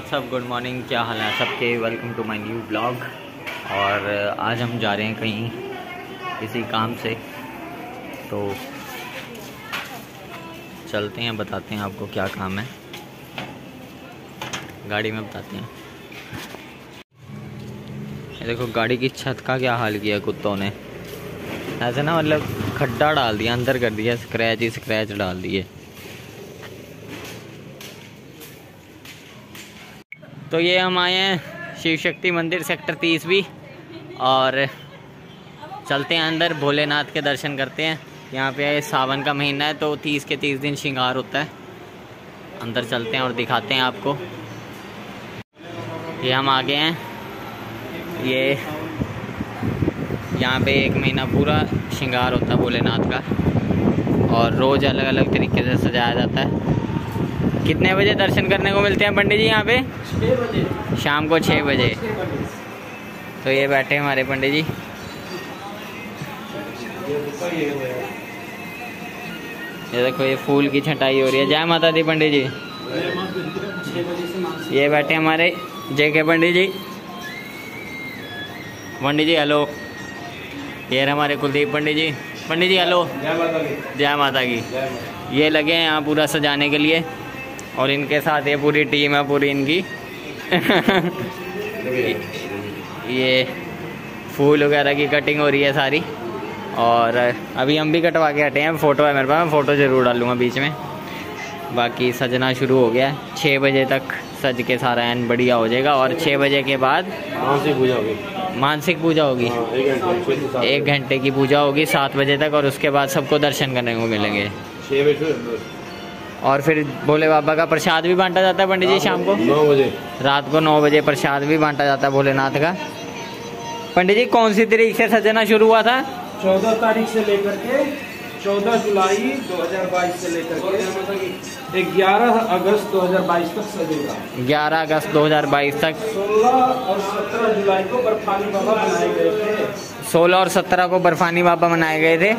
WhatsApp good morning क्या हाल है सबके? Welcome to my new blog और आज हम जा रहे हैं कहीं किसी काम से। तो चलते हैं, बताते हैं आपको क्या काम है। गाड़ी में बताते हैं। ये देखो, गाड़ी की छत का क्या हाल किया कुत्तों ने। ऐसे ना मतलब खड्डा डाल दिया, अंदर कर दिया स्क्रैच ही स्क्रैच डाल दिए। तो ये हम आए हैं शिव शक्ति मंदिर सेक्टर तीस भी। और चलते हैं अंदर, भोलेनाथ के दर्शन करते हैं। यहाँ पे सावन का महीना है तो तीस के तीस दिन श्रृंगार होता है। अंदर चलते हैं और दिखाते हैं आपको। ये हम आ गए हैं। ये यहाँ पे एक महीना पूरा श्रृंगार होता है भोलेनाथ का। और रोज़ अलग अलग तरीके से सजाया जाता है। कितने बजे दर्शन करने को मिलते हैं पंडित जी यहाँ पे? बजे शाम को छः बजे। तो ये बैठे हमारे पंडित जी। ये देखो ये फूल की छटाई हो रही है। जय माता दी पंडित जी। ये बैठे हमारे जय के पंडित जी। पंडित जी हेलो। ये हमारे कुलदीप पंडित जी। पंडित जी हेलो। जय माता की ये लगे हैं यहाँ पूरा सजाने के लिए। और इनके साथ ये पूरी टीम है पूरी इनकी। ये फूल वगैरह की कटिंग हो रही है सारी। और अभी हम भी कटवा के हटे हैं फ़ोटो है मेरे पास मैं फ़ोटो ज़रूर डालूँगा बीच में। बाकी सजना शुरू हो गया है छः बजे तक सज के सारा एन बढ़िया हो जाएगा। और छः बजे के बाद मानसिक पूजा होगी। मानसिक पूजा होगी। हाँ, एक घंटे की पूजा होगी सात बजे तक और उसके बाद सबको दर्शन करने को मिलेंगे। छः बजे से और फिर भोले बाबा का प्रसाद भी बांटा जाता है पंडित जी शाम को? नौ बजे। रात को नौ बजे प्रसाद भी बांटा जाता है भोलेनाथ का। पंडित जी कौन सी तारीख से सजना शुरू हुआ था? चौदह तारीख से लेकर के चौदह जुलाई 2022 से लेकर के ग्यारह अगस्त 2022 तक सजेगा। 11 अगस्त 2022 तक। 16 और 17 जुलाई को बर्फानी बाबा बनाए गए थे। 16 और 17 को बर्फानी बाबा मनाए गए थे।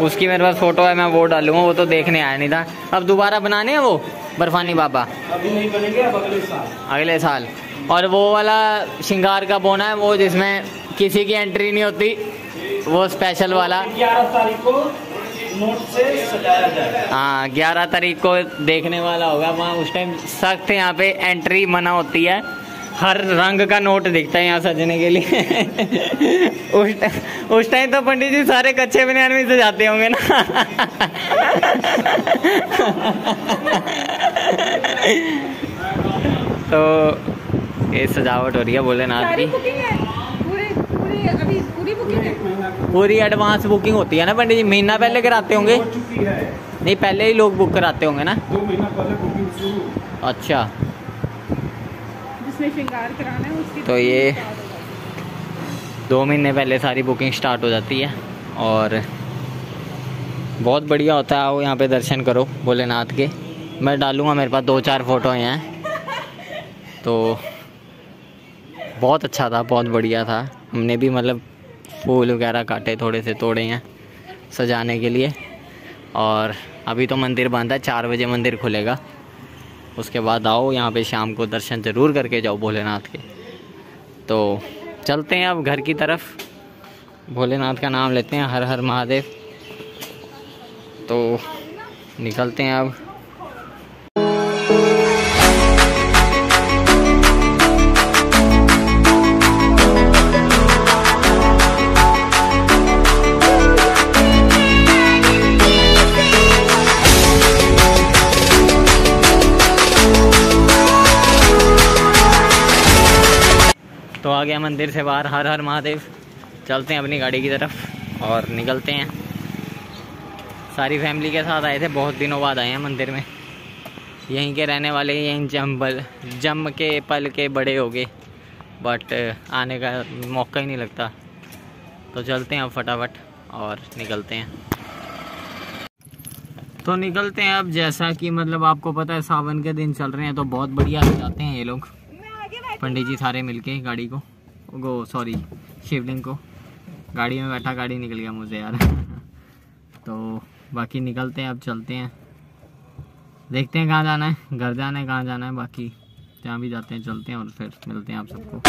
उसकी मेरे पास फ़ोटो है मैं वो डालूँगा वो तो देखने आया नहीं था। अब दोबारा बनाने हैं वो? बर्फानी बाबा। अभी नहीं बनेंगे अब अगले साल। अगले साल। और वो वाला श्रृंगार का बोना है वो जिसमें किसी की एंट्री नहीं होती वो स्पेशल वाला। ग्यारह तारीख को नोट से सजाया हाँ ग्यारह तारीख को देखने वाला होगा। वहाँ उस टाइम सख्त यहाँ पे एंट्री मना होती है। हर रंग का नोट दिखता है यहाँ सजने के लिए। उस टाइम उस टाइम तो पंडित जी सारे कच्चे बनियान में सजाते होंगे ना। तो ये सजावट हो रही है भोलेनाथ की। बुकिंग है? पूरे पूरे अभी पूरी बुकिंग पूरी एडवांस बुकिंग होती है ना पंडित जी? महीना पहले कराते होंगे? हो नहीं पहले ही लोग बुक कराते होंगे ना? दो महीना पहले बुकिंग शुरू। अच्छा। जिसमें श्रृंगार कराना है उसकी तो ये- दो महीने पहले सारी बुकिंग स्टार्ट हो जाती है और बहुत बढ़िया होता है आओ यहाँ पे दर्शन करो भोलेनाथ के। मैं डालूँगा मेरे पास दो चार फ़ोटो हैं। तो बहुत अच्छा था बहुत बढ़िया था। हमने भी मतलब फूल वगैरह काटे थोड़े से तोड़े हैं सजाने के लिए। और अभी तो मंदिर बंद है चार बजे मंदिर खुलेगा। उसके बाद आओ, यहाँ पे शाम को दर्शन ज़रूर करके जाओ भोलेनाथ के। तो चलते हैं अब घर की तरफ़। भोलेनाथ का नाम लेते हैं हर हर महादेव। तो निकलते हैं अब। तो आ गया मंदिर से बाहर, हर हर महादेव। चलते हैं अपनी गाड़ी की तरफ़ और निकलते हैं। सारी फैमिली के साथ आए थे, बहुत दिनों बाद आए हैं मंदिर में। यहीं के रहने वाले यहीं जम्बल जम के पल के बड़े हो गए। बट आने का मौका ही नहीं लगता। तो चलते हैं अब फटाफट और निकलते हैं। तो निकलते हैं अब, जैसा कि मतलब आपको पता है, सावन के दिन चल रहे हैं तो बहुत बढ़िया जाते हैं ये लोग। पंडित जी सारे मिलके गाड़ी को गो सॉरी शिवलिंग को। गाड़ी में बैठा, गाड़ी निकल गया मुझे यार। तो बाकी निकलते हैं, अब चलते हैं। देखते हैं कहाँ जाना है, घर जाना है, कहाँ जाना है, बाकी जहाँ भी जाते हैं, चलते हैं और फिर मिलते हैं आप सबको।